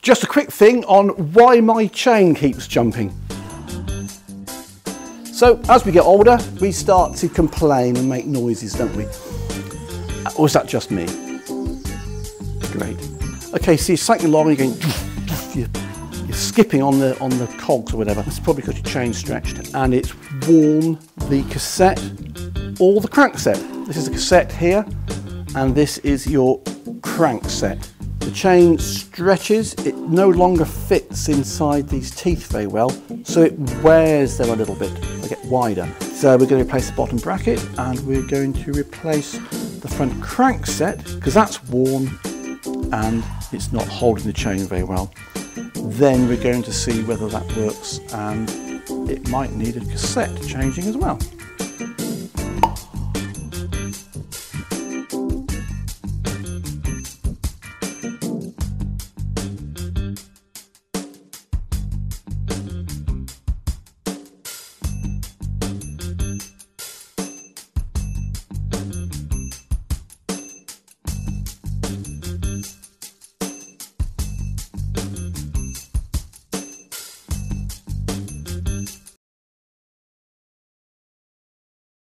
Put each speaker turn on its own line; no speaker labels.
just a quick thing on why my chain keeps jumping. So as we get older, we start to complain and make noises, don't we? Uh, or is that just me? Great. Okay, so you're cycling along you're going, you're, skipping on the on the cogs or whatever. It's probably because your chain's stretched and it's worn the cassette or the crankset. This is the cassette here, and this is your crankset. The chain stretches, it no longer fits inside these teeth very well, so it wears them a little bit, they get wider. So we're going to replace the bottom bracket and we're going to replace the front crankset because that's worn and it's not holding the chain very well. Then we're going to see whether that works and it might need a cassette changing as well.